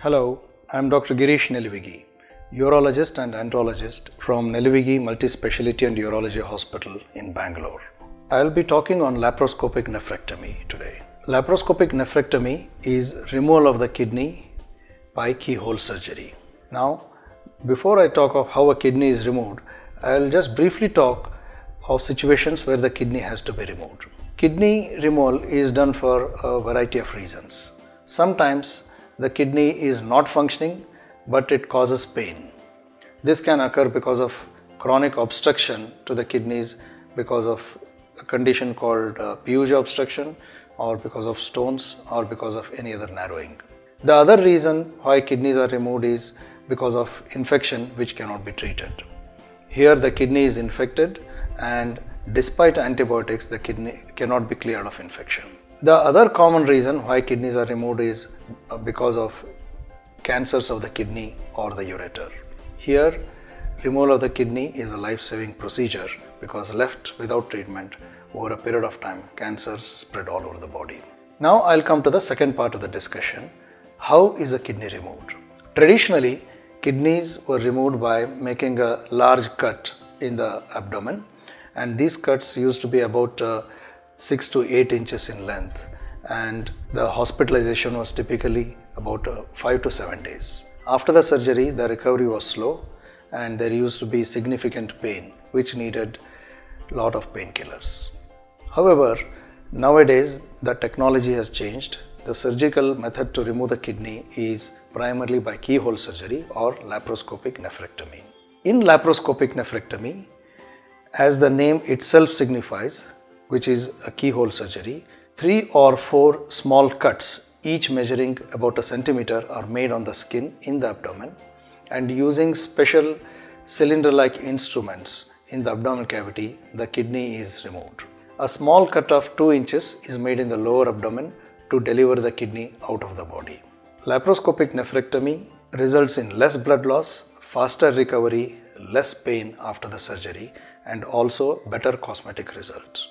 Hello, I am Dr. Girish Nelivigi, urologist and andrologist from Nelivigi Multispeciality and Urology Hospital in Bangalore. I will be talking on laparoscopic nephrectomy today. Laparoscopic nephrectomy is removal of the kidney by keyhole surgery. Now, before I talk of how a kidney is removed, I will just briefly talk of situations where the kidney has to be removed. Kidney removal is done for a variety of reasons. Sometimes the kidney is not functioning but it causes pain. This can occur because of chronic obstruction to the kidneys because of a condition called uh, obstruction or because of stones or because of any other narrowing. The other reason why kidneys are removed is because of infection which cannot be treated. Here the kidney is infected and despite antibiotics the kidney cannot be cleared of infection. The other common reason why kidneys are removed is uh, because of cancers of the kidney or the ureter. Here removal of the kidney is a life-saving procedure because left without treatment over a period of time cancers spread all over the body. Now I'll come to the second part of the discussion. How is a kidney removed? Traditionally kidneys were removed by making a large cut in the abdomen and these cuts used to be about uh, 6 to 8 inches in length and the hospitalization was typically about uh, 5 to 7 days. After the surgery the recovery was slow and there used to be significant pain which needed lot of painkillers. However, nowadays the technology has changed. The surgical method to remove the kidney is primarily by keyhole surgery or laparoscopic nephrectomy. In laparoscopic nephrectomy, as the name itself signifies, which is a keyhole surgery, three or four small cuts, each measuring about a centimeter, are made on the skin in the abdomen and using special cylinder-like instruments in the abdominal cavity, the kidney is removed. A small cut of 2 inches is made in the lower abdomen to deliver the kidney out of the body. Laparoscopic nephrectomy results in less blood loss, faster recovery, less pain after the surgery and also better cosmetic results.